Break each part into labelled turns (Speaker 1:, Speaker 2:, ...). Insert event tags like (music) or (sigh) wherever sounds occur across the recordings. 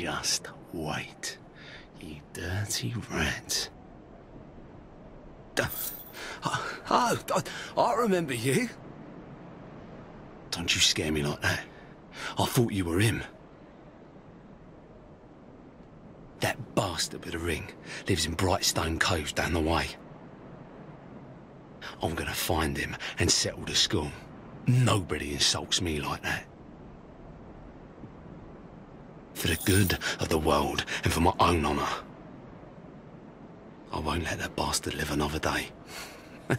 Speaker 1: just wait. You dirty rat. Oh, I, remember you. Don't you scare me like that. I thought you were him. That bastard with the ring lives in Brightstone Cove down the way. I'm gonna find him and settle the score. Nobody insults me like that. For the good of the world and for my own honour. I won't let that bastard live another day. (laughs)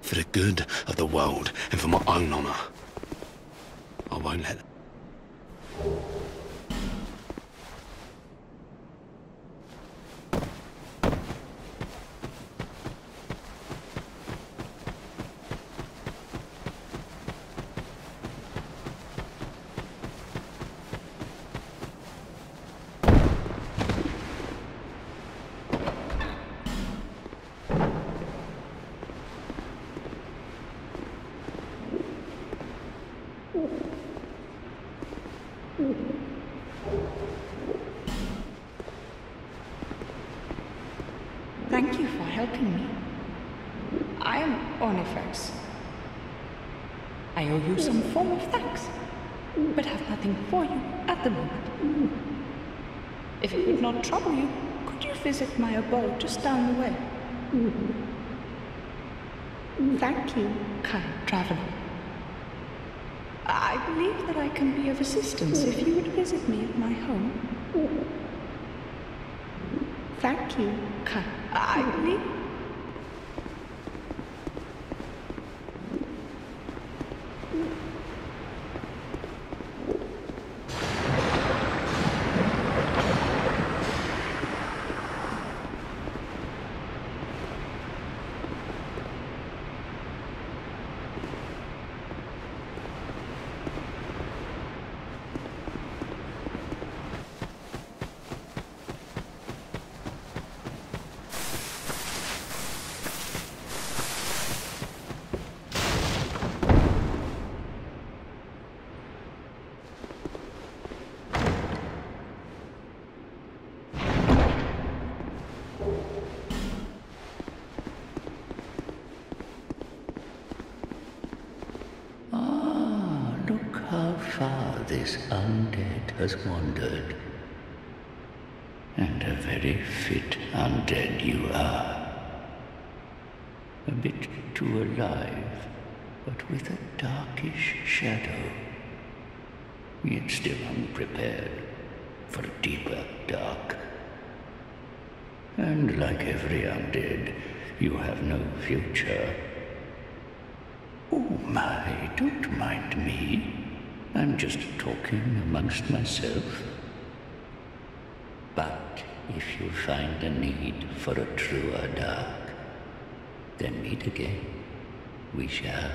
Speaker 1: for the good of the world and for my own honour. I won't let...
Speaker 2: Thank you for helping me. I am Ornifex. I owe you some form of thanks, but have nothing for you at the moment. If it would not trouble you, could you visit my abode just down the way? Mm-hmm. Mm-hmm. Thank you, kind traveler. I believe that I can be of assistance if you would visit me at my home. Mm-hmm. Thank you, kind. I believe.
Speaker 3: Ah, look how far this undead has wandered. And a very fit undead you are. A bit too alive, but with a darkish shadow. Yet still unprepared for a deeper dark. And like every undead, you have no future. Oh my, don't mind me. I'm just talking amongst myself. But if you find a need for a truer dark, then meet again. We shall.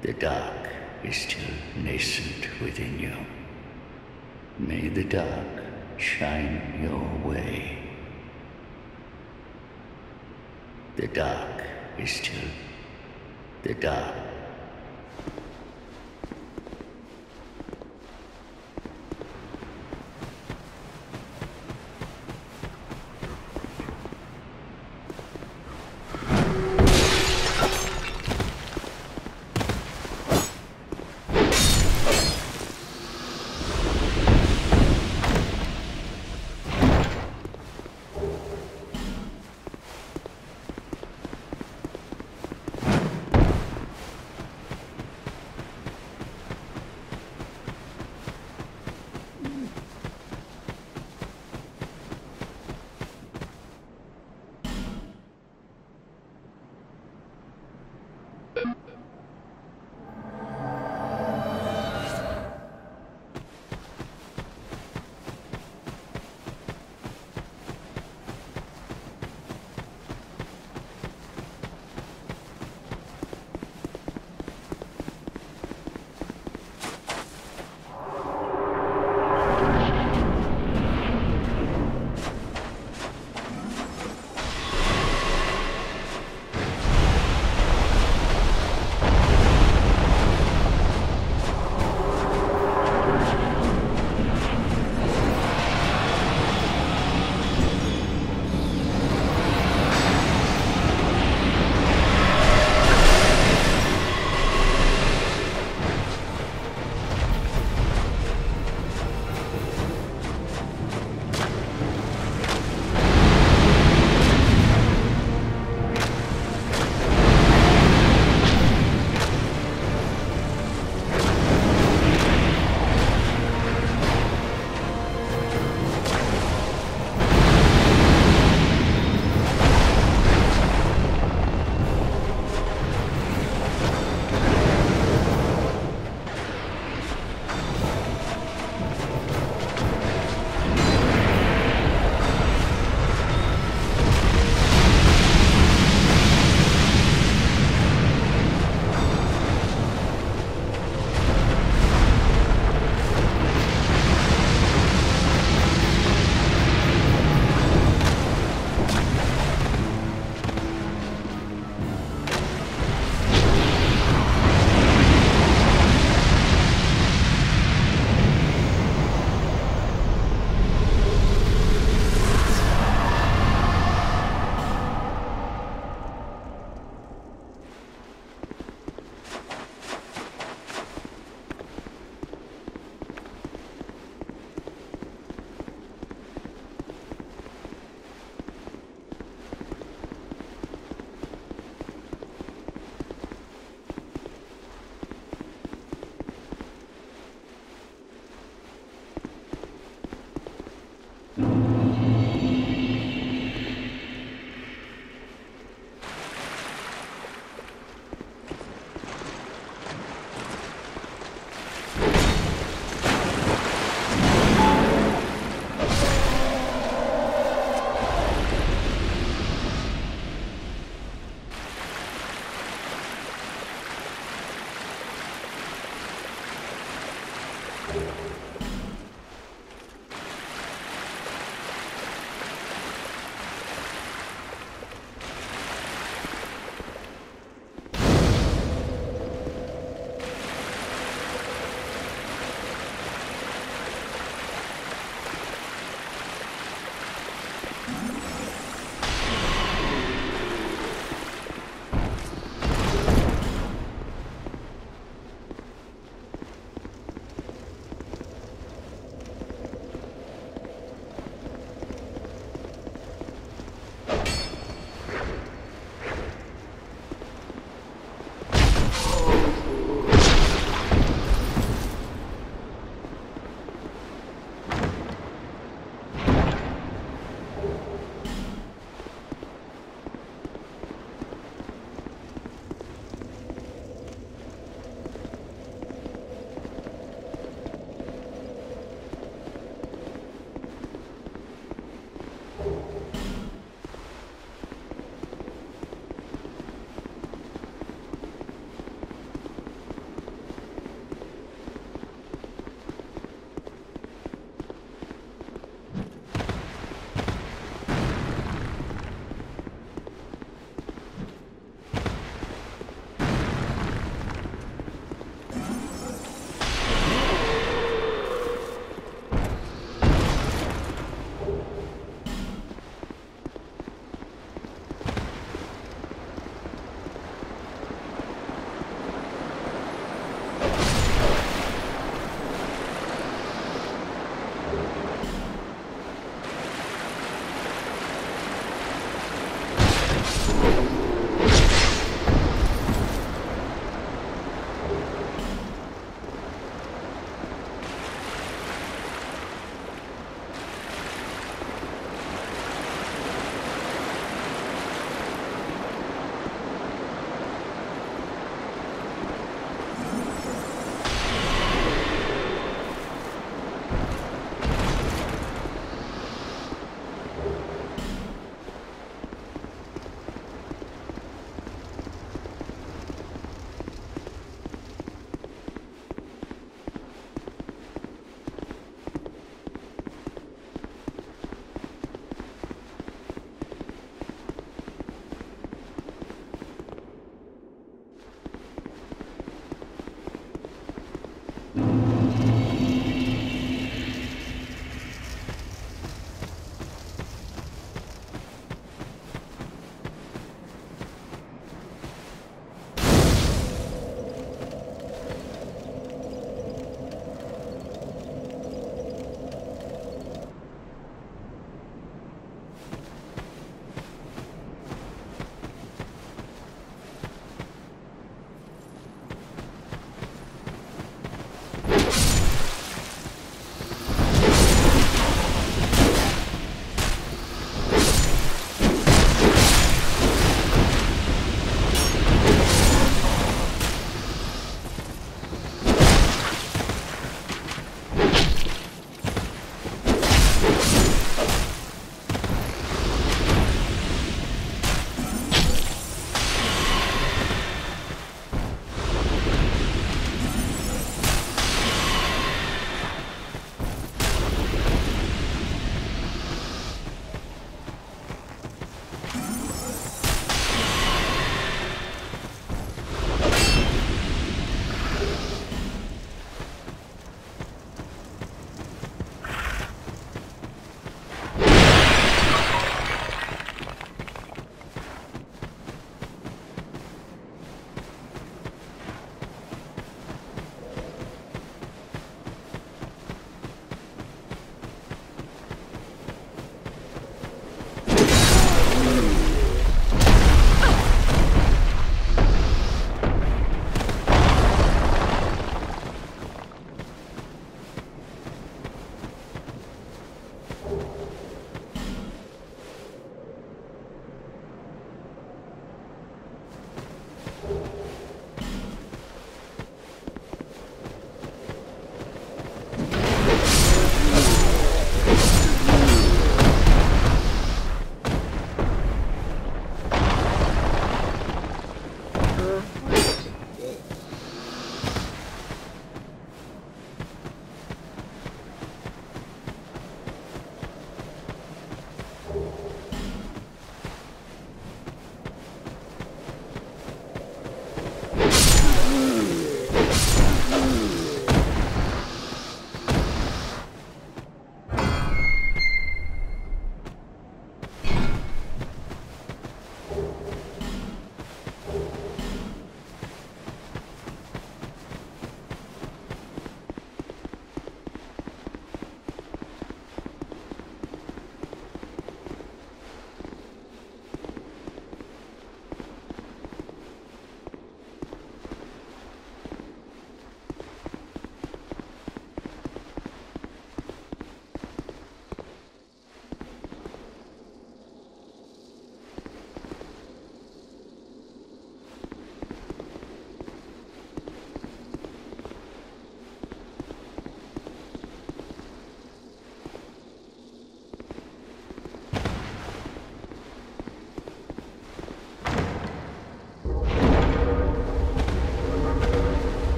Speaker 3: The dark is still nascent within you. May the dark shine your way. The dark is still the dark.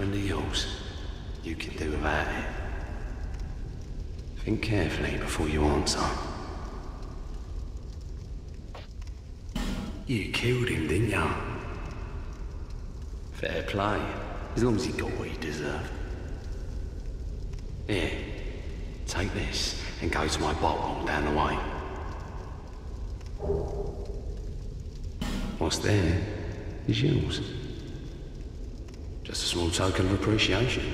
Speaker 1: No yours. You can do without it. Think carefully before you answer. You killed him, didn't you? Fair play. As long as he got what he deserved. Here. Take this and go to my bottle down the way. What's there is yours. Small token of appreciation.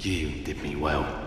Speaker 1: You did me well.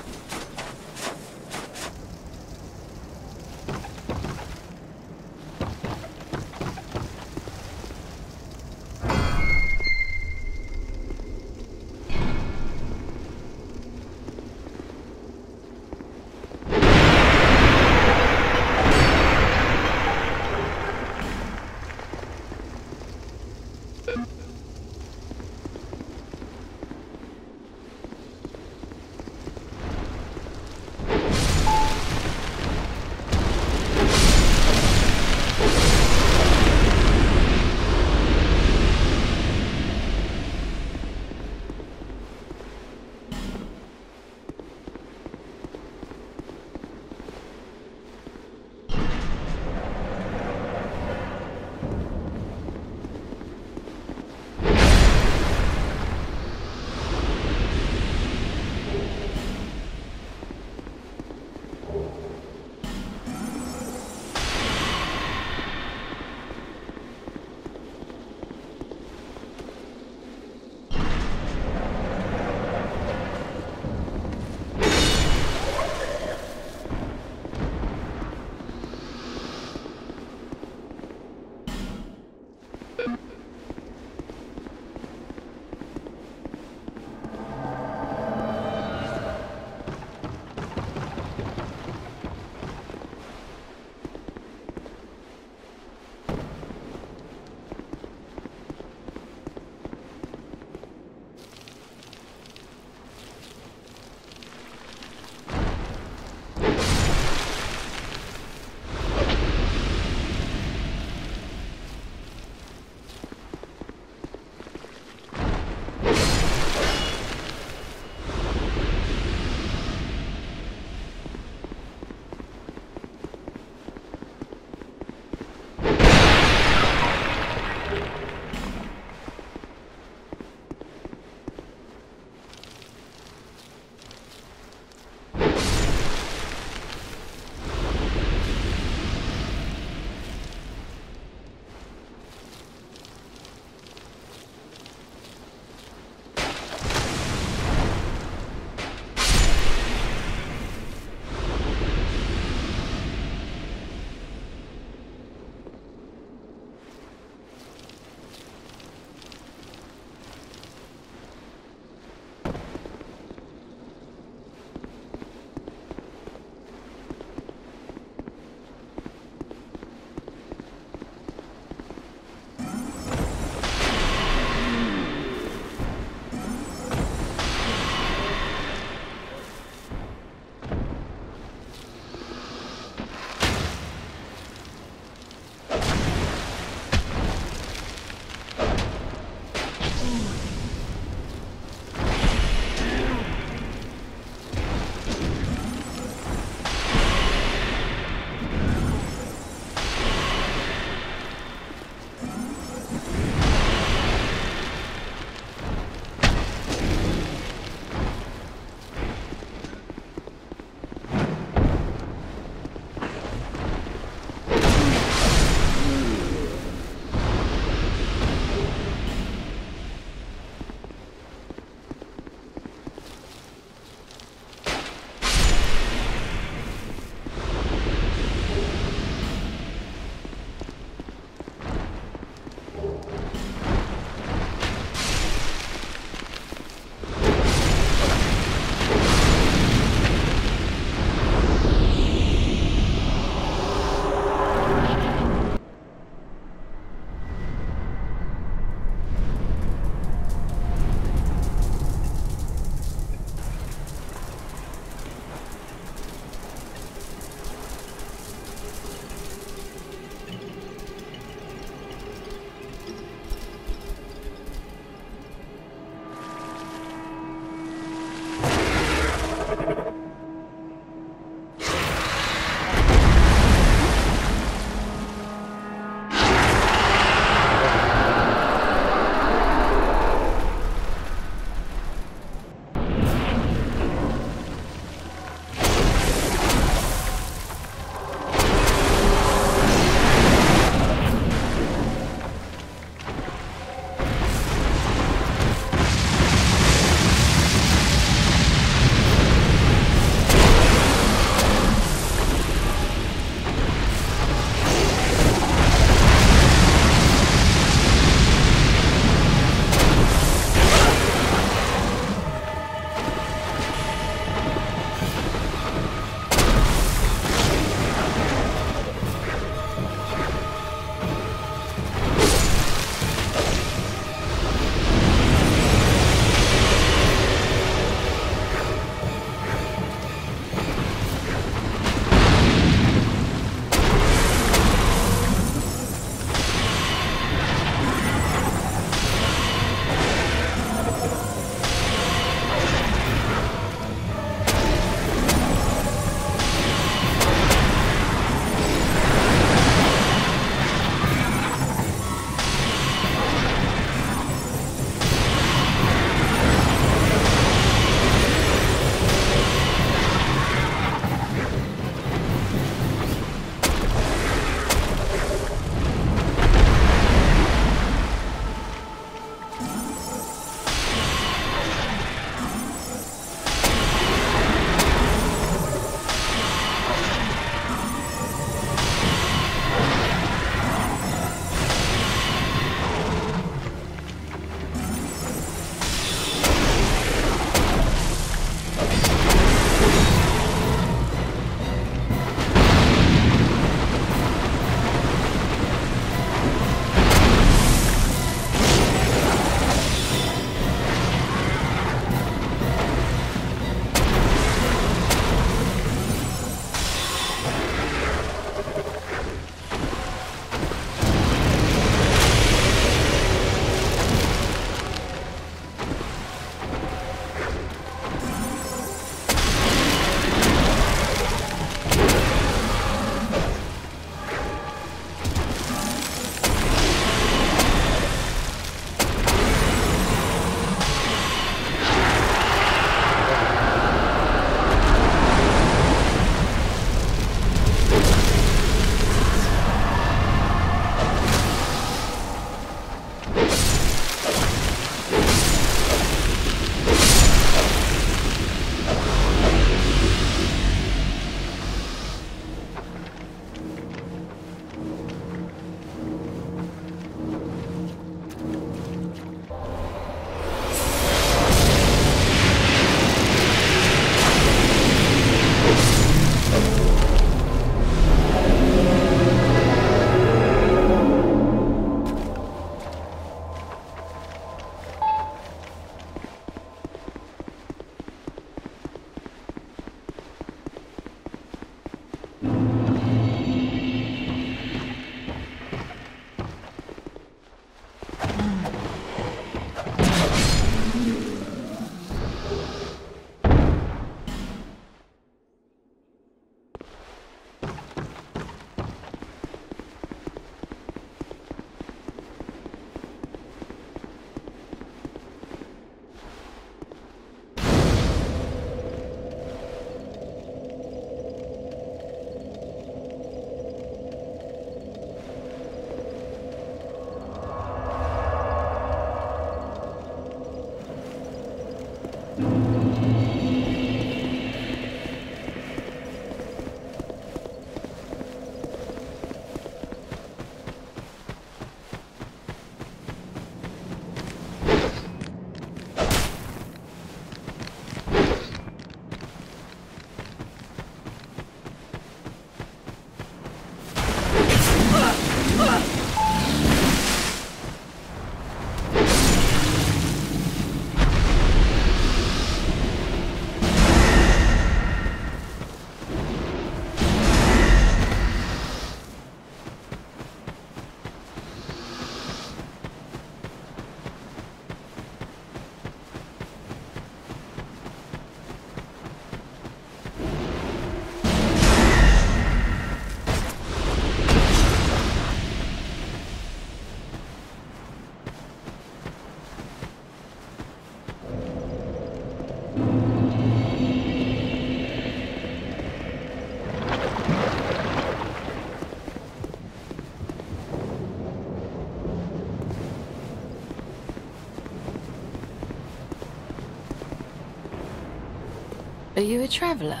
Speaker 4: You a traveller?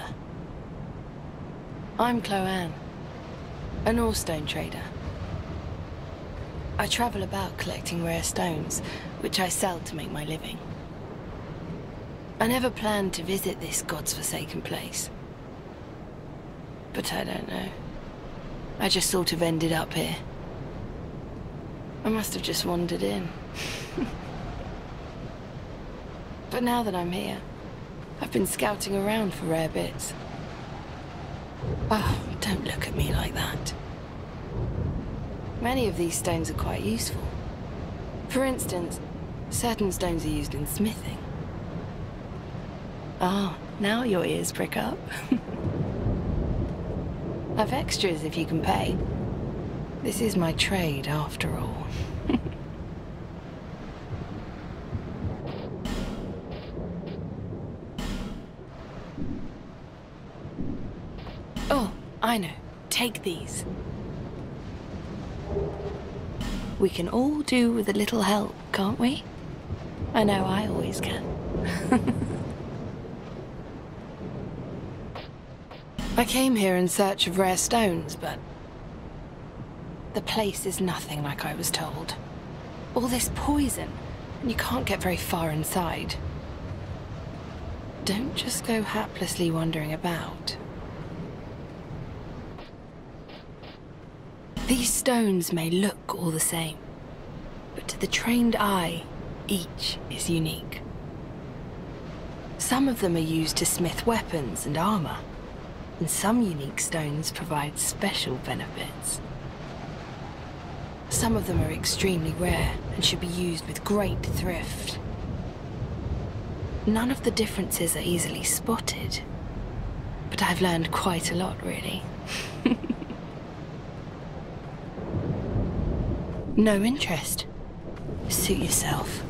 Speaker 4: I'm Chloanne, an Orestone trader. I travel about collecting rare stones, which I sell to make my living. I never planned to visit this god's forsaken place. But I don't know. I just sort of ended up here. I must have just wandered in. (laughs) but now that I'm here, I've been scouting around for rare bits. Oh, don't look at me like that. Many of these stones are quite useful. For instance, certain stones are used in smithing. Ah, oh, now your ears prick up. (laughs) I've extras if you can pay. This is my trade, after all. oh, I know. Take these. We can all do with a little help, can't we? I know I always can. (laughs) I came here in search of rare stones, but... The place is nothing like I was told. All this poison, and you can't get very far inside. Don't just go haplessly wandering about. These stones may look all the same, but to the trained eye, each is unique. Some of them are used to smith weapons and armor, and some unique stones provide special benefits. Some of them are extremely rare and should be used with great thrift. None of the differences are easily spotted, but I've learned quite a lot, really. (laughs) No interest. Suit yourself.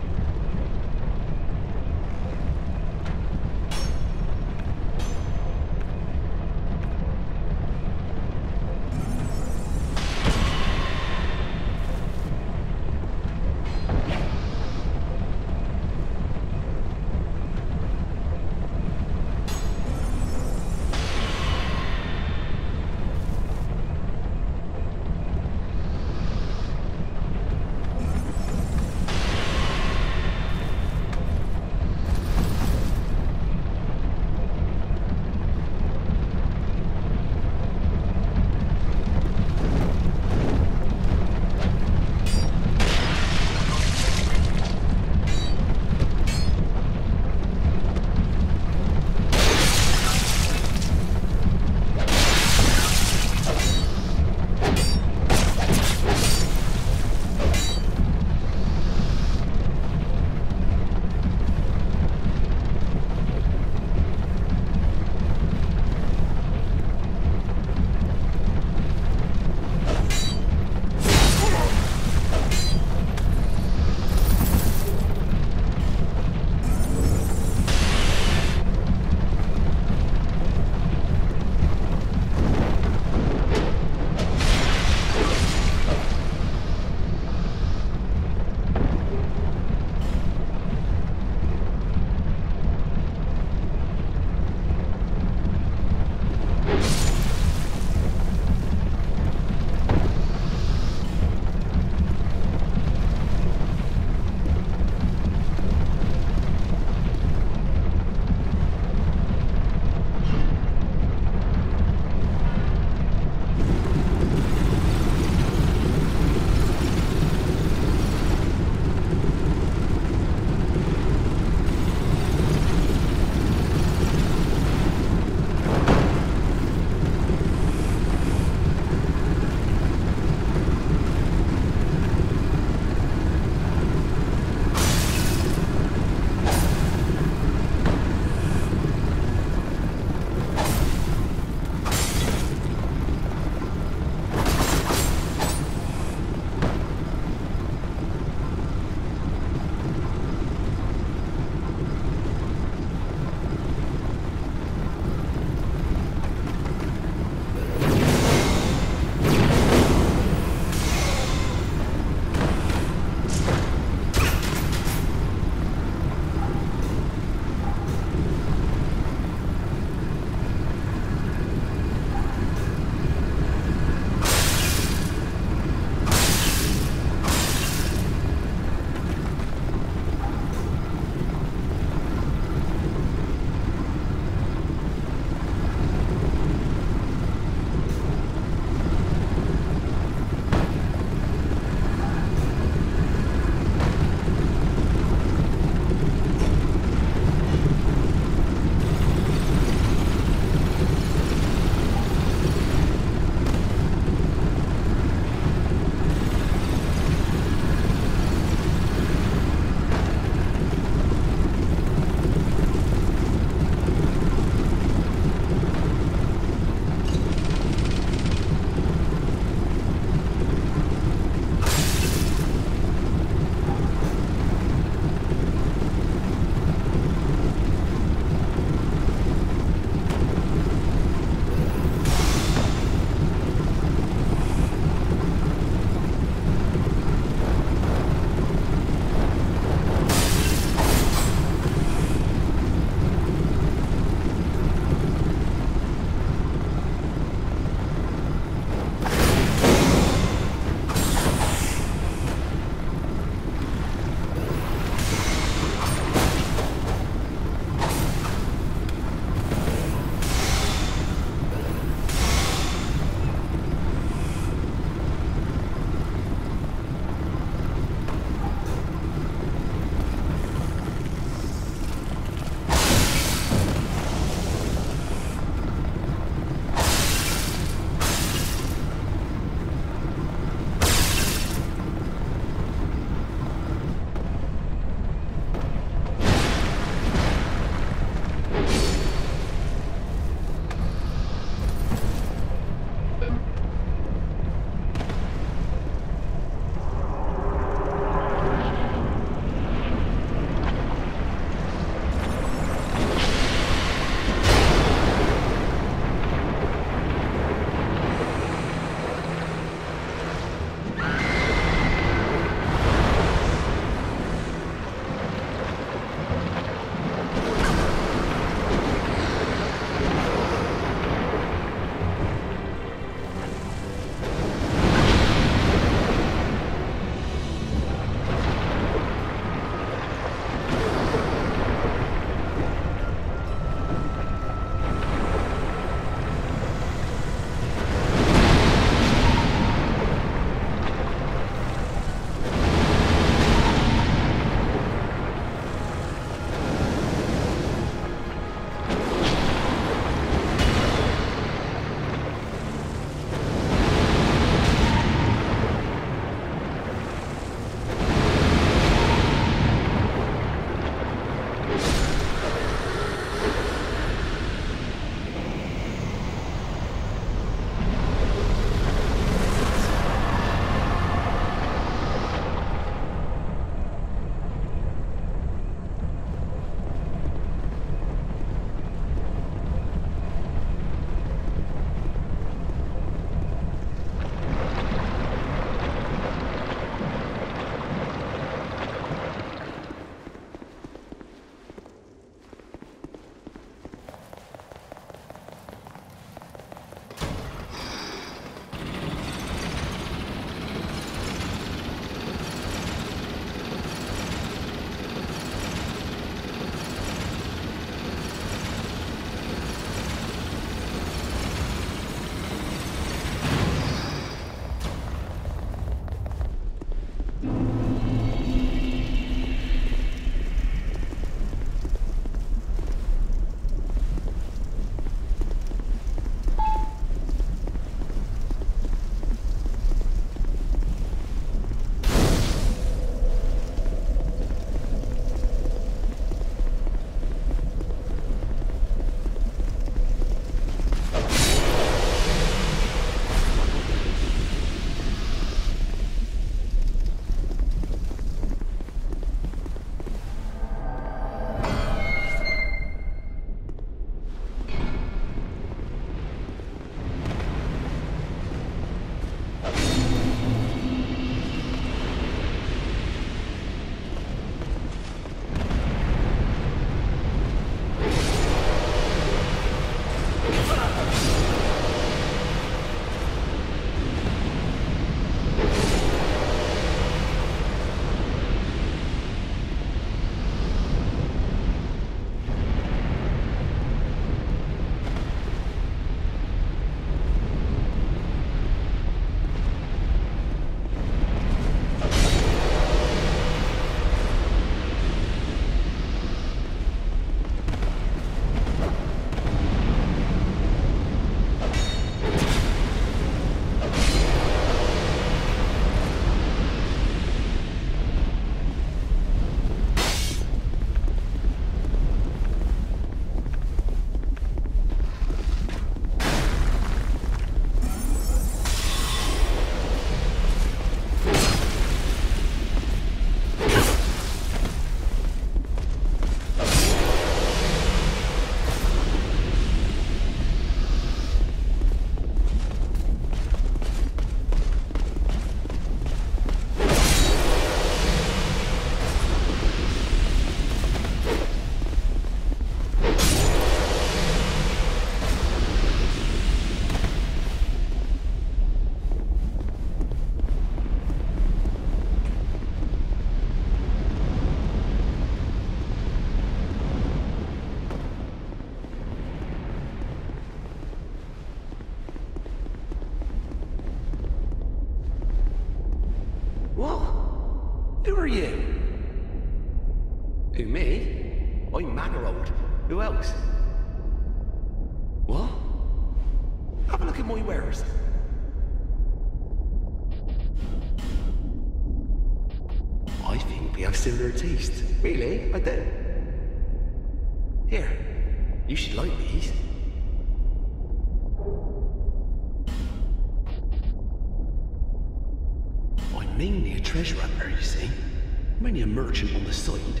Speaker 1: Merchant on the side.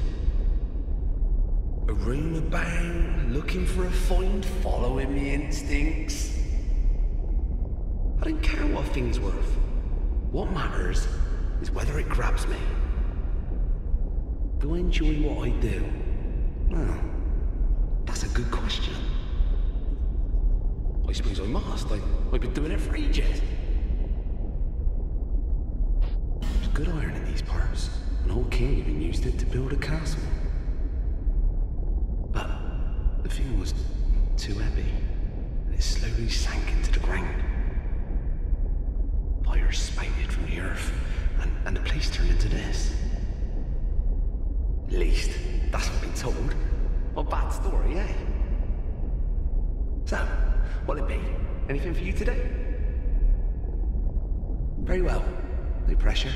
Speaker 1: A room about, looking for a find, following me instincts. I don't care what a thing's worth. What matters is whether it grabs me. Do I enjoy what I do? Well, that's a good question. I suppose I must. I, I've been doing it for ages. There's good iron in these parts. An old king even used it to build a castle. But the thing was too heavy, and it slowly sank into the ground. Fire spouted from the earth, and, and the place turned into this. At least, that's what I've been told. What a bad story, eh? So, what'll it be? Anything for you today? Very well. No pressure.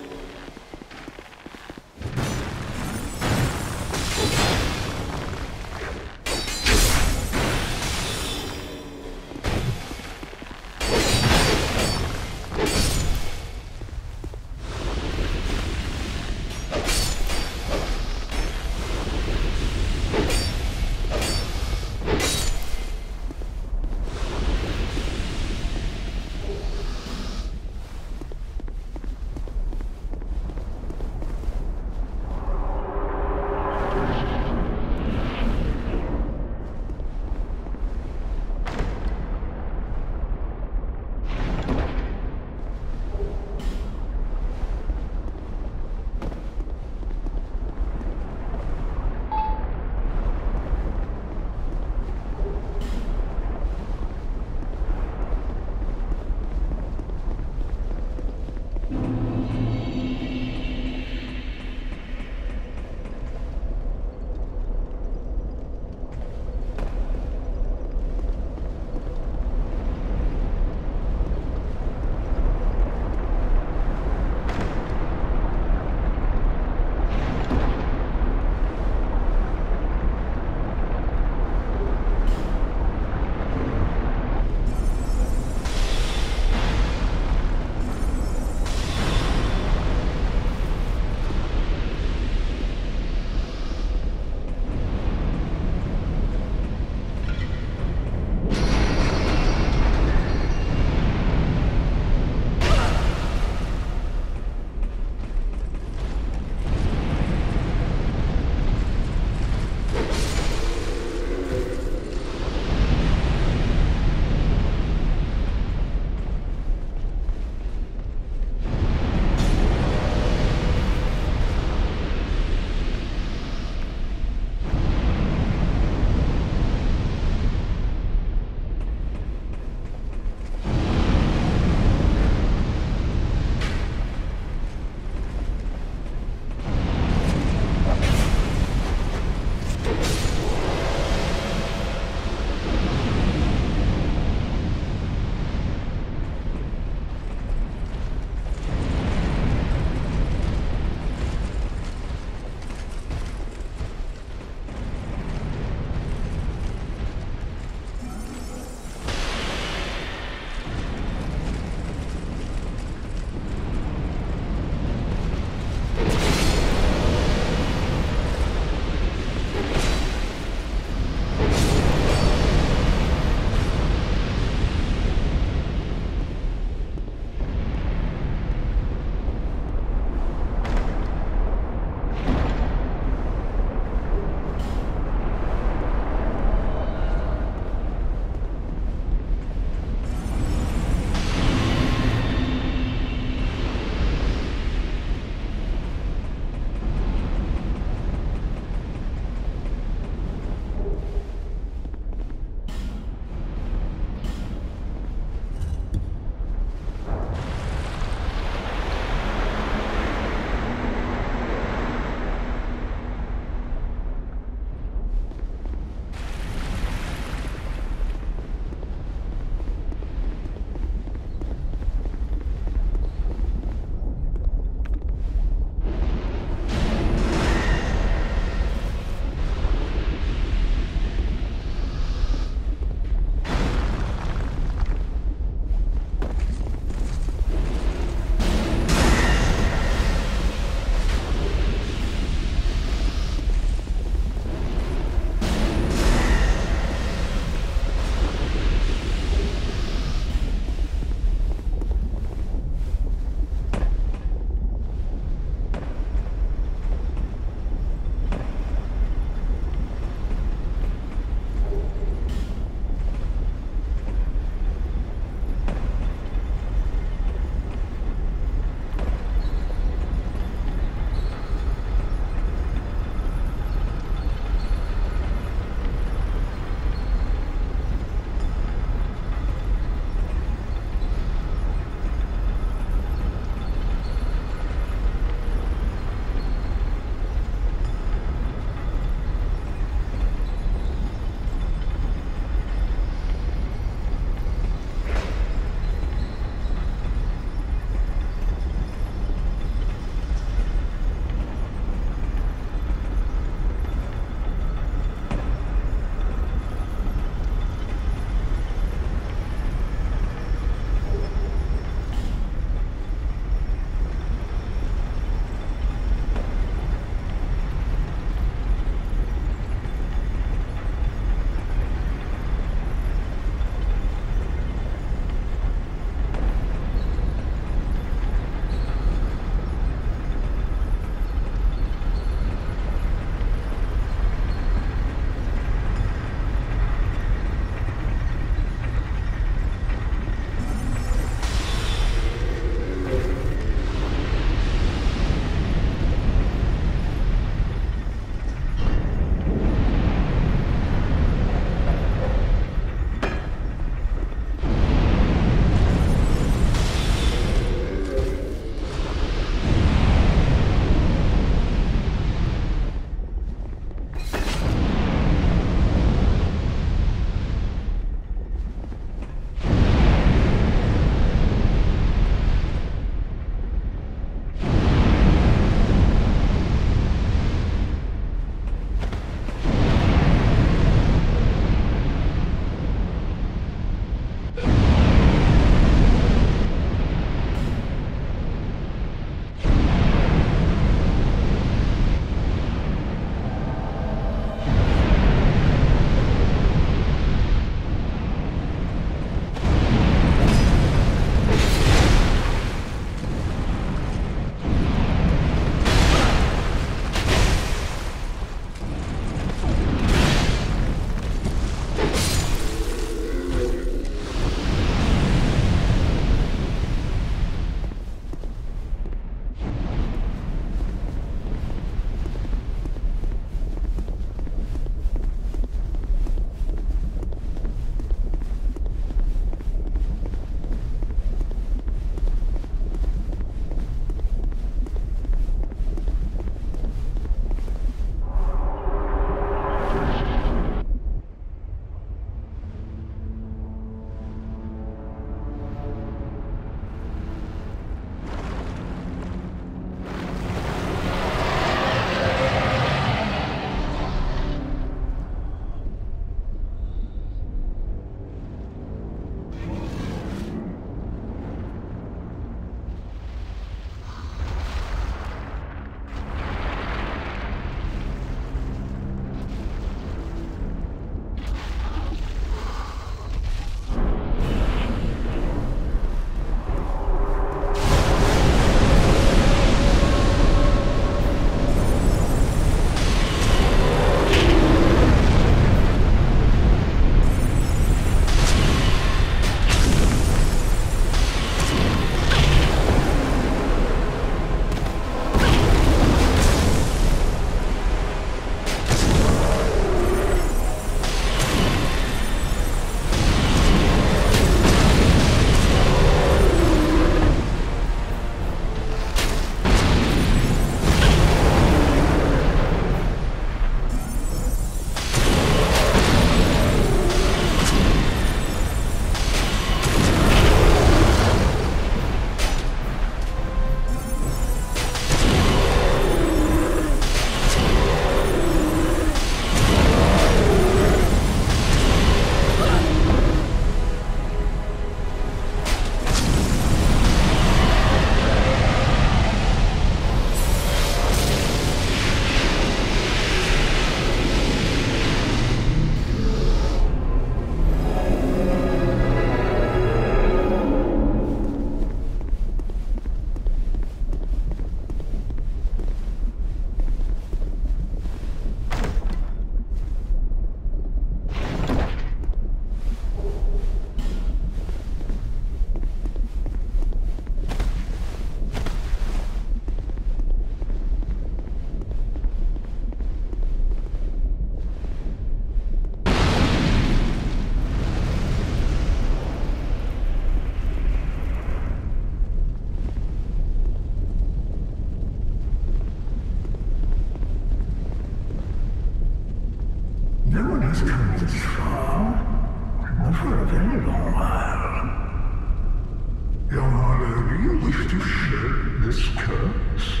Speaker 5: This
Speaker 6: curse?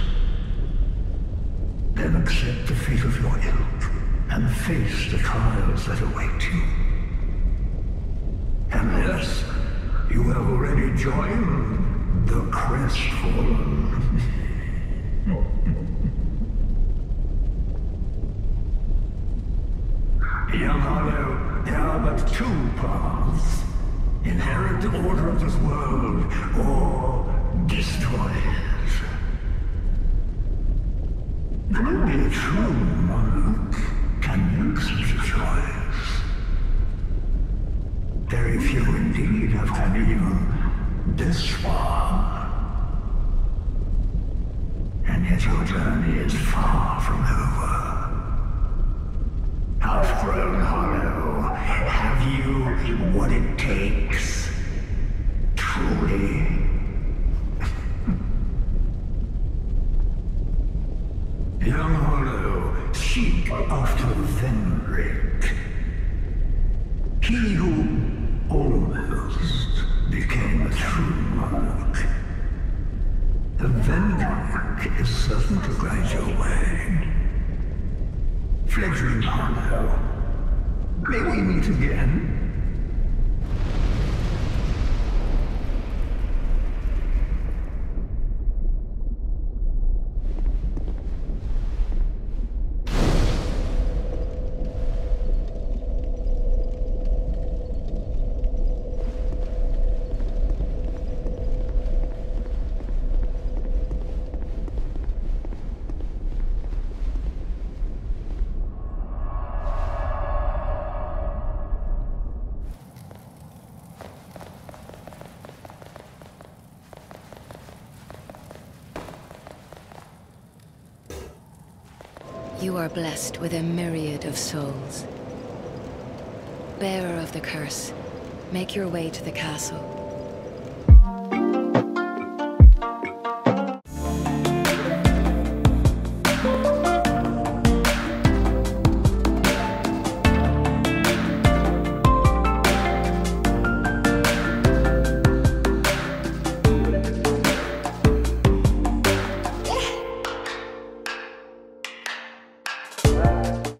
Speaker 6: Then accept the fate of your ilk and face the trials that await you. Unless you have already joined the Crestfallen. Young Hollow, there are but two paths. Inherit the order of this world, or destroy it. Only a true monarch can make such a choice. Very few indeed have come even this far. And yet your journey is far from over. Half-grown hollow, have you what it takes? Truly? Young Hollow, seek after Vendrick. He who almost became a true monarch. The Vendrick is certain to guide your way. Fledgling Hollow, may we meet again?
Speaker 7: You are blessed with a myriad of souls. Bearer of the curse, make your way to the castle.